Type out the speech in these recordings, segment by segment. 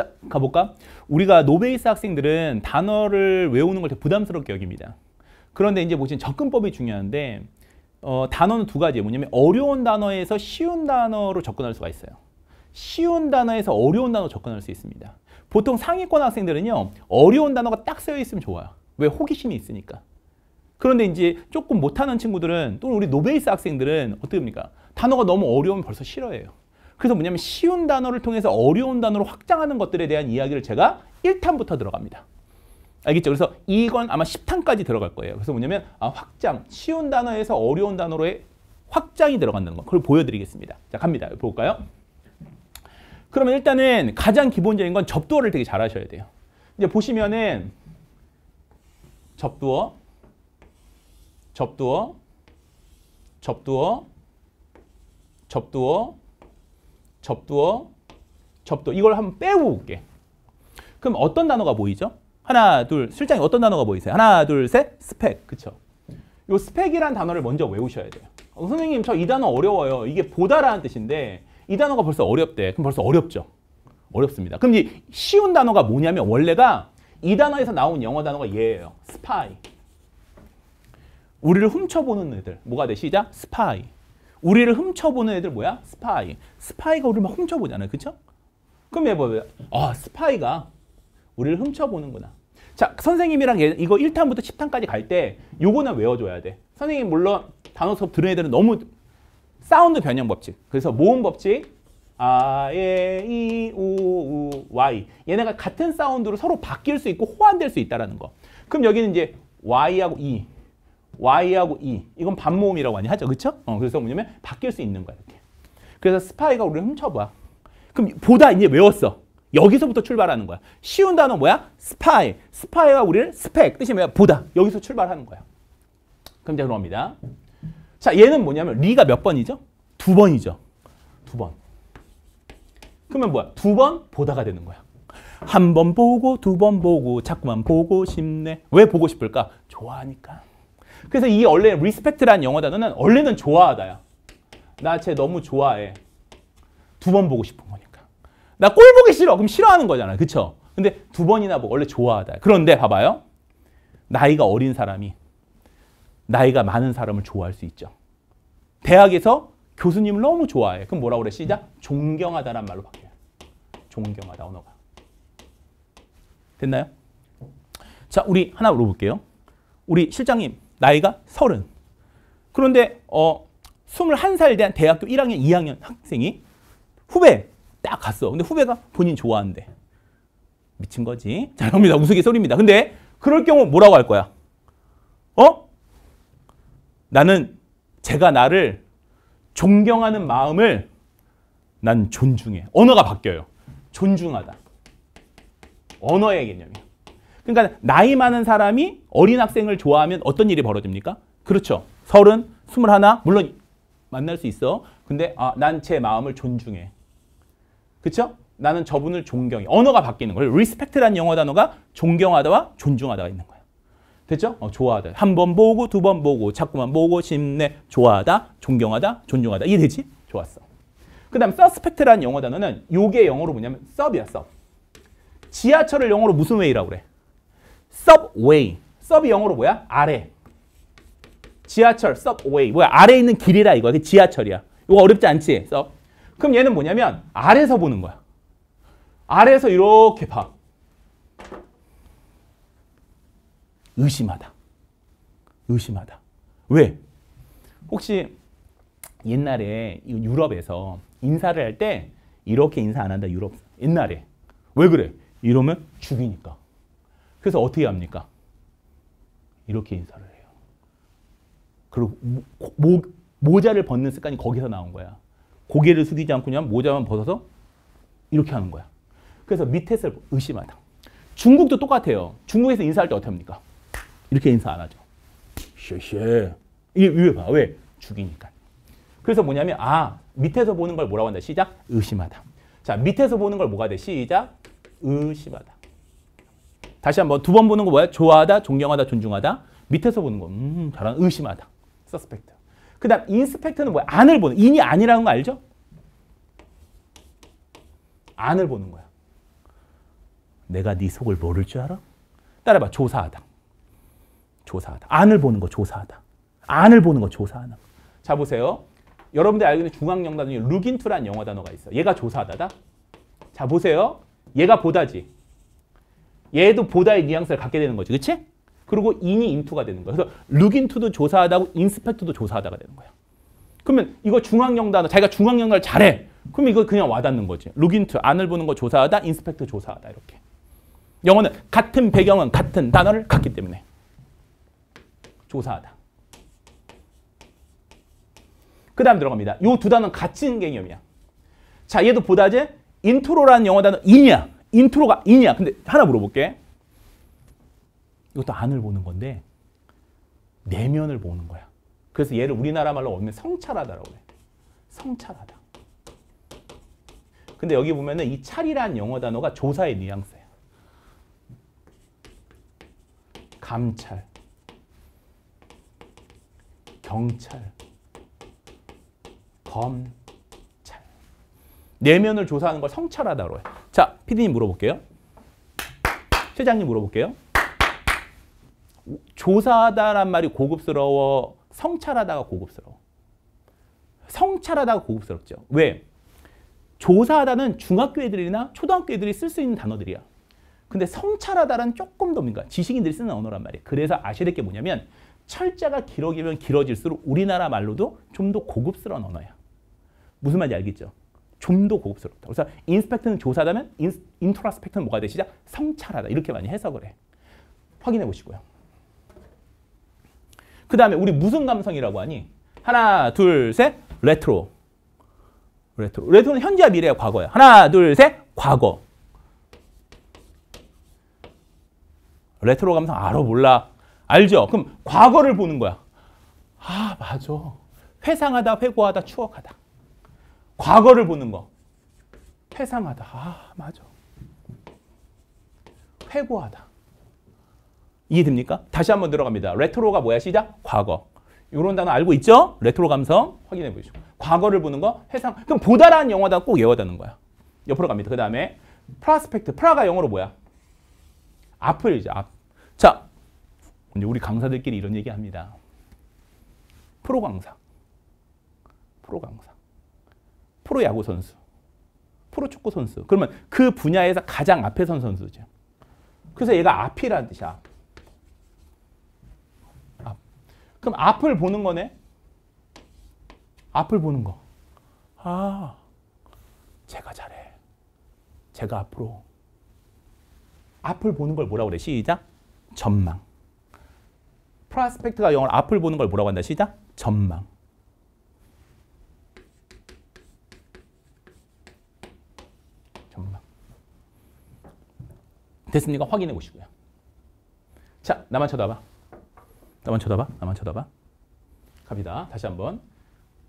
자, 가볼까? 우리가 노베이스 학생들은 단어를 외우는 걸 되게 부담스럽게 여깁니다. 그런데 이제 보시면 접근법이 중요한데 어, 단어는 두 가지예요. 뭐냐면 어려운 단어에서 쉬운 단어로 접근할 수가 있어요. 쉬운 단어에서 어려운 단어로 접근할 수 있습니다. 보통 상위권 학생들은요. 어려운 단어가 딱 쓰여 있으면 좋아요. 왜? 호기심이 있으니까. 그런데 이제 조금 못하는 친구들은 또 우리 노베이스 학생들은 어떻게 합니까? 단어가 너무 어려우면 벌써 싫어해요. 그래서 뭐냐면 쉬운 단어를 통해서 어려운 단어로 확장하는 것들에 대한 이야기를 제가 1탄부터 들어갑니다. 알겠죠? 그래서 이건 아마 10탄까지 들어갈 거예요. 그래서 뭐냐면 아, 확장, 쉬운 단어에서 어려운 단어로의 확장이 들어간다는 거. 그걸 보여드리겠습니다. 자, 갑니다. 볼까요? 그러면 일단은 가장 기본적인 건 접두어를 되게 잘 하셔야 돼요. 이제 보시면은 접두어, 접두어, 접두어, 접두어, 접두어, 접두어. 이걸 한번 빼고 볼게. 그럼 어떤 단어가 보이죠? 하나, 둘, 실장이 어떤 단어가 보이세요? 하나, 둘, 셋, 스펙. 그쵸? 요 스펙이란 단어를 먼저 외우셔야 돼요. 어, 선생님, 저 이 단어 어려워요. 이게 보다라는 뜻인데 이 단어가 벌써 어렵대. 그럼 벌써 어렵죠? 어렵습니다. 그럼 이 쉬운 단어가 뭐냐면 원래가 이 단어에서 나온 영어 단어가 얘예요. 스파이. 우리를 훔쳐보는 애들. 뭐가 돼? 시작. 스파이. 우리를 훔쳐보는 애들 뭐야? 스파이. 스파이가 우리를 막 훔쳐보잖아요. 그쵸? 그럼 얘 뭐야? 아, 스파이가 우리를 훔쳐보는구나. 자, 선생님이랑 얘, 이거 1탄부터 10탄까지 갈 때 요거는 외워줘야 돼. 선생님 물론 단어 수업 들은 애들은 너무 사운드 변형 법칙. 그래서 모음 법칙. 아, 에, 이, 오, 우, Y. 얘네가 같은 사운드로 서로 바뀔 수 있고 호환될 수 있다라는 거. 그럼 여기는 이제 Y하고 E, Y하고 E. 이건 반모음이라고 많이 하죠. 그렇죠? 어, 그래서 뭐냐면 바뀔 수 있는 거야, 이렇게. 그래서 스파이가 우리를 훔쳐봐. 그럼 보다 이제 외웠어. 여기서부터 출발하는 거야. 쉬운 단어 뭐야? 스파이. 스파이가 우리를 스펙. 뜻이 뭐야? 보다. 여기서 출발하는 거야. 그럼 자, 들어갑니다. 자, 얘는 뭐냐면 re가 몇 번이죠? 두 번이죠. 두 번. 그러면 뭐야? 두 번 보다가 되는 거야. 한 번 보고 두 번 보고 자꾸만 보고 싶네. 왜 보고 싶을까? 좋아하니까. 그래서 이 원래 respect라는 영어 단어는 원래는 좋아하다야. 나 쟤 너무 좋아해. 두 번 보고 싶은 거니까. 나 꼴 보기 싫어. 그럼 싫어하는 거잖아. 그쵸? 근데 두 번이나 보고 원래 좋아하다. 그런데 봐봐요. 나이가 어린 사람이 나이가 많은 사람을 좋아할 수 있죠. 대학에서 교수님을 너무 좋아해. 그럼 뭐라고 그래? 시작. 존경하다란 말로 바뀌어요. 존경하다 언어가. 됐나요? 자, 우리 하나 물어볼게요. 우리 실장님 나이가 서른. 그런데 어 21살 된 대학교 1학년, 2학년 학생이 후배 딱 갔어. 근데 후배가 본인 좋아한대. 미친 거지. 자, 여러분들 우스갯소리입니다. 근데 그럴 경우 뭐라고 할 거야? 어? 나는 제가 나를 존경하는 마음을 난 존중해. 언어가 바뀌어요. 존중하다. 언어의 개념이. 그러니까 나이 많은 사람이 어린 학생을 좋아하면 어떤 일이 벌어집니까? 그렇죠. 서른, 스물하나, 물론 만날 수 있어. 근데 아, 난 쟤 마음을 존중해. 그렇죠? 나는 저분을 존경해. 언어가 바뀌는 거예요. respect라는 영어 단어가 존경하다와 존중하다가 있는 거예요. 됐죠? 어, 좋아하다. 한 번 보고 두 번 보고 자꾸만 보고 싶네. 좋아하다, 존경하다, 존중하다. 이해되지? 좋았어. 그 다음 suspect라는 영어 단어는 요게 영어로 뭐냐면 sub야, sub. 지하철을 영어로 무슨 way라고 그래? Subway. sub이 영어로 뭐야? 아래. 지하철, subway. 뭐야? 아래 있는 길이라 이거. 그 지하철이야. 이거 어렵지 않지? sub. 그럼 얘는 뭐냐면 아래서 보는 거야. 아래에서 이렇게 봐. 의심하다. 의심하다. 왜? 혹시 옛날에 유럽에서 인사를 할 때 이렇게 인사 안 한다 유럽 옛날에 왜 그래? 이러면 죽이니까. 그래서 어떻게 합니까? 이렇게 인사를 해요. 그리고 모, 모자를 벗는 습관이 거기서 나온 거야. 고개를 숙이지 않고 그냥 모자만 벗어서 이렇게 하는 거야. 그래서 밑에서 의심하다. 중국도 똑같아요. 중국에서 인사할 때 어떻게 합니까? 이렇게 인사 안 하죠. 谢谢. 이게 왜 봐? 왜? 죽이니까. 그래서 뭐냐면 아 밑에서 보는 걸 뭐라고 한다? 시작. 의심하다. 자 밑에서 보는 걸 뭐가 돼? 시작. 의심하다. 다시 한번 두 번 보는 거 뭐야? 좋아하다, 존경하다, 존중하다. 밑에서 보는 거, 음, 잘한 의심하다. suspect. 그 다음 inspect는 뭐야? 안을 보는, in이 안이라는 거 알죠? 안을 보는 거야. 내가 네 속을 모를 줄 알아? 따라봐. 조사하다. 조사하다. 안을 보는 거 조사하다. 안을 보는 거 조사하는 거. 자 보세요. 여러분들 알고 있는 중앙 영단 중에 룩인투란 영어 단어가 있어. 얘가 조사하다다. 자 보세요. 얘가 보다지. 얘도 보다의 뉘앙스를 갖게 되는 거지. 그치? 그리고 인이 인투가 되는 거야. 그래서 룩 인투도 조사하다고 인스펙트도 조사하다가 되는 거야. 그러면 이거 중앙영 단어 자기가 중앙영 단어를 잘해. 그럼 이거 그냥 와닿는 거지. look into 안을 보는 거 조사하다, inspect 조사하다 이렇게. 영어는 같은 배경은 같은 단어를 갖기 때문에 조사하다. 그 다음 들어갑니다. 요 두 단어는 같은 개념이야. 자, 얘도 보다지 intro라는 영어 단어 in이야? intro가 in이야? 근데 하나 물어볼게. 이것도 안을 보는 건데 내면을 보는 거야. 그래서 얘를 우리나라 말로 오면 성찰하다라고 그래. 성찰하다. 근데 여기 보면은 이 찰이라는 영어 단어가 조사의 뉘앙스야. 감찰, 경찰, 검찰. 내면을 조사하는 걸 성찰하다고 해요. 자, 피디님 물어볼게요. 실장님 물어볼게요. 조사하다란 말이 고급스러워, 성찰하다가 고급스러워. 성찰하다가 고급스럽죠. 왜? 조사하다는 중학교 애들이나 초등학교 애들이 쓸 수 있는 단어들이야. 근데 성찰하다는 조금 더 뭔가 지식인들이 쓰는 언어란 말이에요. 그래서 아셔야 될 게 뭐냐면 철자가 길어지면 길어질수록 우리나라 말로도 좀 더 고급스러운 언어야. 무슨 말인지 알겠죠? 좀 더 고급스럽다. 그래서 인스펙트는 조사하다면 인, introspect는 뭐가 되시죠? 성찰하다. 이렇게 많이 해석을 해. 확인해 보시고요. 그 다음에 우리 무슨 감성이라고 하니? 하나, 둘, 셋, retro. retro. retro는 현재와 미래와 과거야. 하나, 둘, 셋, 과거. 레트로 감성 알아 몰라? 알죠? 그럼 과거를 보는 거야. 아, 맞아. 회상하다, 회고하다, 추억하다. 과거를 보는 거. 회상하다. 아, 맞아. 회고하다. 이해됩니까? 다시 한번 들어갑니다. retro가 뭐야? 시작? 과거. 이런 단어 알고 있죠? 레트로 감성 확인해 보시고. 과거를 보는 거, 회상. 그럼 보다라는 영어 단어 꼭 외워둔다는 거야. 옆으로 갑니다. 그 다음에 prospect. pro가 영어로 뭐야? 앞을이죠. 앞. 자, 이제 우리 강사들끼리 이런 얘기 합니다. 프로 강사. 프로 강사. 프로 야구 선수. 프로 축구 선수. 그러면 그 분야에서 가장 앞에 선 선수죠. 그래서 얘가 앞이라는 뜻이야. 앞. 그럼 앞을 보는 거네. 앞을 보는 거. 아, 제가 잘해. 제가 앞으로. 앞을 보는 걸 뭐라고 그래? 시작. 전망. 프라스펙트가 영어로 앞을 보는 걸 뭐라고 한다? 시작. 전망. 됐습니까? 확인해 보시고요. 자, 나만 쳐다봐. 나만 쳐다봐. 나만 쳐다봐. 갑니다. 다시 한번.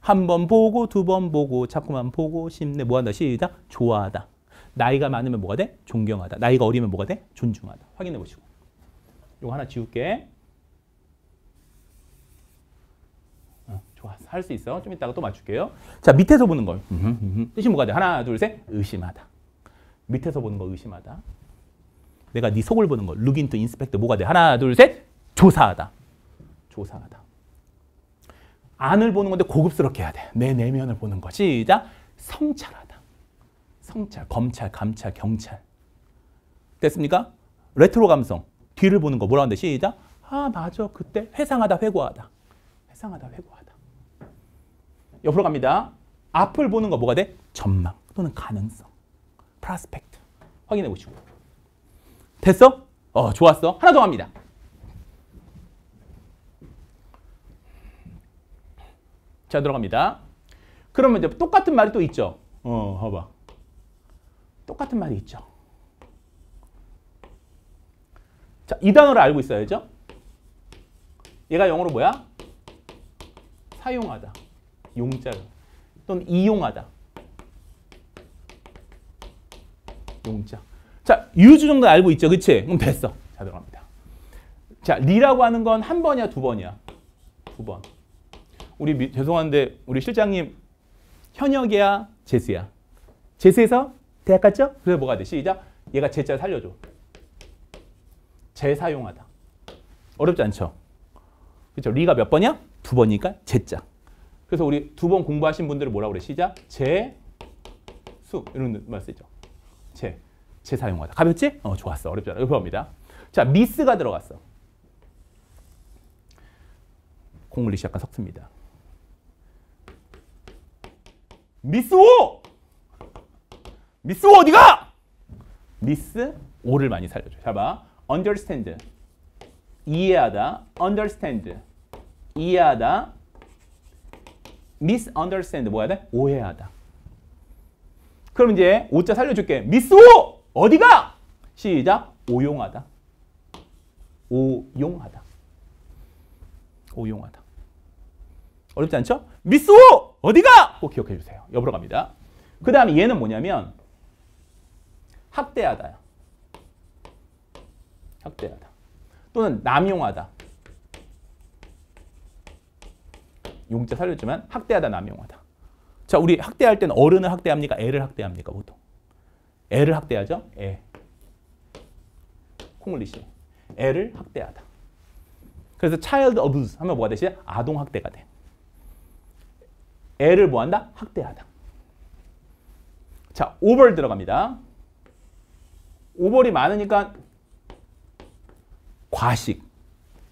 한 번 보고 두 번 보고 자꾸만 보고 싶네. 뭐 한다? 시작. 좋아하다. 나이가 많으면 뭐가 돼? 존경하다. 나이가 어리면 뭐가 돼? 존중하다. 확인해 보시고. 이거 하나 지울게. 어, 좋아. 할 수 있어. 좀 이따가 또 맞출게요. 자, 밑에서 보는 걸. 뜻이 뭐가 돼? 하나, 둘, 셋. 의심하다. 밑에서 보는 거 의심하다. 내가 네 속을 보는 거. into, inspect 뭐가 돼? 하나, 둘, 셋. 조사하다. 조사하다. 안을 보는 건데 고급스럽게 해야 돼. 내 내면을 보는 거. 시작. 성찰하다. 성찰, 검찰, 감찰, 경찰. 됐습니까? 레트로 감성. 뒤를 보는 거 뭐라고 하는데 시작. 아 맞아. 그때 회상하다, 회고하다. 회상하다, 회고하다. 옆으로 갑니다. 앞을 보는 거 뭐가 돼? 전망 또는 가능성. prospect. 확인해 보시고. 됐어? 어, 좋았어. 하나 더 합니다. 자, 들어갑니다. 그러면 이제 똑같은 말이 또 있죠. 어, 봐봐. 똑같은 말이 있죠. 자, 이 단어를 알고 있어야죠. 얘가 영어로 뭐야? 사용하다. 용자로. 또는 이용하다. 용자. 자, 유주 정도 알고 있죠. 그치? 그럼 됐어. 자, 들어갑니다. 자, 리라고 하는 건 한 번이야, 두 번이야? 두 번. 우리 미, 죄송한데 우리 실장님 현역이야, 재수야? 재수에서 대학 갔죠? 그래서 뭐가 돼? 시작. 얘가 제자 살려줘. 재사용하다. 어렵지 않죠? 그렇죠? 리가 몇 번이야? 두 번이니까 제자. 그래서 우리 두 번 공부하신 분들은 뭐라고 그래? 시작. 재, 수 이런 말 쓰죠. 재, 재사용하다. 가볍지? 어, 좋았어. 어렵지 않아. 봅니다. 자, 미스가 들어갔어. 콩글리시 약간 섞습니다. 미스 오! 미스 오 어디가? 미스 오를 많이 살려줘. 자 봐. understand. 이해하다. understand. 이해하다. misunderstand 뭐야 돼? 오해하다. 그럼 이제 오자 살려줄게. 미스 오! 어디가? 시작. 오용하다. 오용하다. 오용하다. 어렵지 않죠? 미스 오! 어디가? 꼭 기억해 주세요. 옆으로 갑니다. 그 다음에 얘는 뭐냐면 학대하다야. 학대하다. 또는 남용하다. 용자 살려주면 학대하다, 남용하다. 자, 우리 학대할 때는 어른을 학대합니까? 애를 학대합니까? 보통. 애를 학대하죠? 애. 콩글리시. 애를 학대하다. 그래서 child abuse 하면 뭐가 되시? 아동 학대가 돼. 애를 뭐한다? 학대하다. 자, 오벌 들어갑니다. 오벌이 많으니까 과식.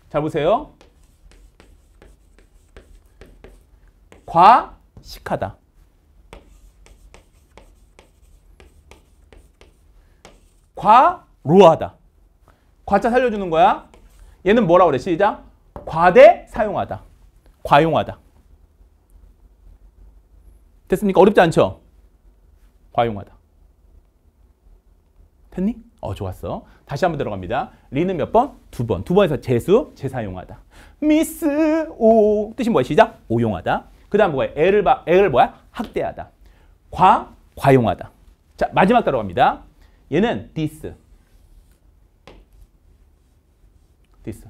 잘 보세요. 과식하다. 과로하다. 과자 살려주는 거야. 얘는 뭐라 그래? 시작. 과대 사용하다. 과용하다. 됐습니까? 어렵지 않죠? 과용하다. 됐니? 어, 좋았어. 다시 한번 들어갑니다. re는 몇 번? 두 번. 두 번에서 재수, 재사용하다. mis, 오. 뜻이 뭐야? 시작? 오용하다. 그 다음 뭐야? 애를, 봐, 애를 뭐야? 학대하다. 과, 과용하다. 자, 마지막 들어갑니다. 얘는 dis. dis.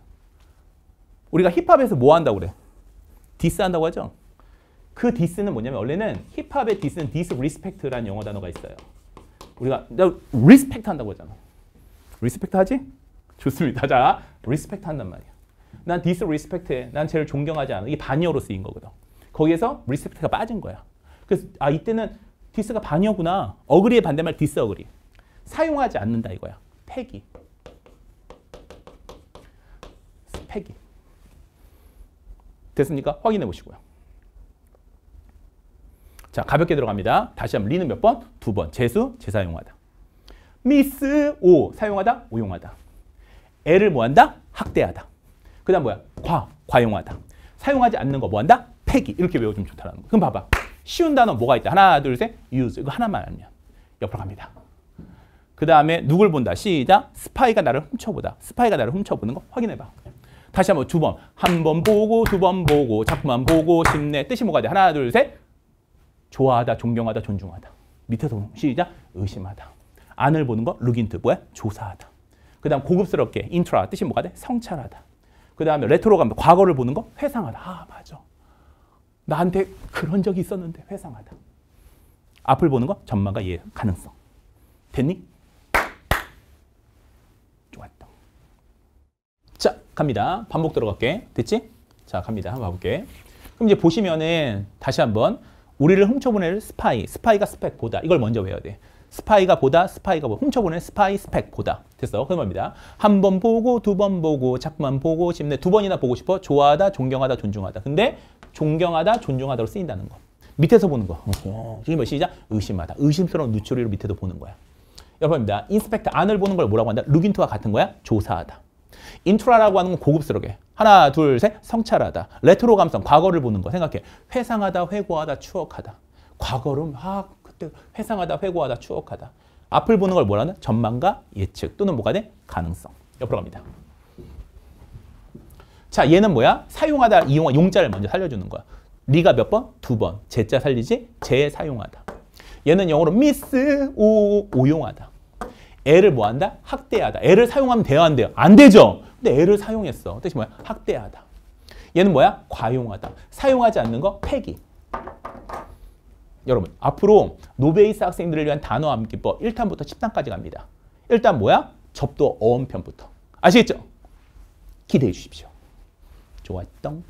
우리가 힙합에서 뭐 한다고 그래? dis 한다고 하죠? 그 dis는 뭐냐면 원래는 힙합의 dis는 disrespect라는 영어 단어가 있어요. 우리가 respect 한다고 하잖아. respect 하지? 좋습니다. 자, respect 한단 말이야. 난 disrespect해. 난 쟤를 존경하지 않아. 이게 반어로 쓰인 거거든. 거기에서 respect가 빠진 거야. 그래서 아 이때는 dis가 반의어구나. agree의 반대말 disagree. 사용하지 않는다 이거야. 폐기. 폐기. 됐습니까? 확인해 보시고요. 자, 가볍게 들어갑니다. 다시 한번 re는 몇 번? 두 번. 재수, 재사용하다. mis, 오. 사용하다, 오용하다. 애를 뭐한다? 학대하다. 그 다음 뭐야? 과, 과용하다. 사용하지 않는 거 뭐한다? 폐기. 이렇게 외워주면 좋다는 거. 그럼 봐봐. 쉬운 단어 뭐가 있다? 하나, 둘, 셋. use. 이거 하나만 알면. 옆으로 갑니다. 그 다음에 누굴 본다? 시작. 스파이가 나를 훔쳐보다. 스파이가 나를 훔쳐보는 거 확인해봐. 다시 한번 두 번. 한 번 보고, 두 번 보고, 자꾸만 보고 싶네. 뜻이 뭐가 돼? 하나, 둘, 셋. 좋아하다, 존경하다, 존중하다. 밑에서 시작. 의심하다. 안을 보는 거 look into 뭐야? 조사하다. 그 다음 고급스럽게 인트라 뜻이 뭐가 돼? 성찰하다. 그 다음에 레트로 가면 과거를 보는 거 회상하다. 아 맞아. 나한테 그런 적이 있었는데 회상하다. 앞을 보는 거 전망과 예 가능성. 됐니? 좋았다. 자 갑니다. 반복 들어갈게. 됐지? 자 갑니다. 한번 봐볼게. 그럼 이제 보시면은 다시 한번 우리를 훔쳐보는 스파이, 스파이가 spect 보다. 이걸 먼저 외워야 돼. 스파이가 보다, 스파이가 보 훔쳐보는 스파이 spect 보다. 됐어. 그런 겁니다. 한 번 보고, 두 번 보고, 자꾸만 보고 싶네. 두 번이나 보고 싶어. 좋아하다, 존경하다, 존중하다. 근데 존경하다, 존중하다로 쓰인다는 거. 밑에서 보는 거. 어, 지금 뭐 시작? 의심하다. 의심스러운 눈초리로 밑에도 보는 거야. 여러분입니다. inspect 안을 보는 걸 뭐라고 한다? look into와 같은 거야? 조사하다. intro라고 하는 건 고급스럽게. 하나, 둘, 셋. 성찰하다. 레트로 감성. 과거를 보는 거. 생각해. 회상하다, 회고하다, 추억하다. 과거를 막 그때 회상하다, 회고하다, 추억하다. 앞을 보는 걸 뭐라는? 전망과 예측 또는 뭐가 돼? 가능성. 옆으로 갑니다. 자, 얘는 뭐야? 사용하다, 이용, 용자를 먼저 살려주는 거야. re가 몇 번? 두 번. 재 자 살리지? 재사용하다. 얘는 영어로 mis, 오, 오용하다. 애를 뭐 한다? 학대하다. 애를 사용하면 돼요, 안 돼요? 안 되죠? 근데 애를 사용했어. 뜻이 뭐야? 학대하다. 얘는 뭐야? 과용하다. 사용하지 않는 거 폐기. 여러분, 앞으로 노베이스 학생들을 위한 단어 암기법 1탄부터 10탄까지 갑니다. 일단 뭐야? 접도 어원편부터. 아시겠죠? 기대해 주십시오. 좋았던.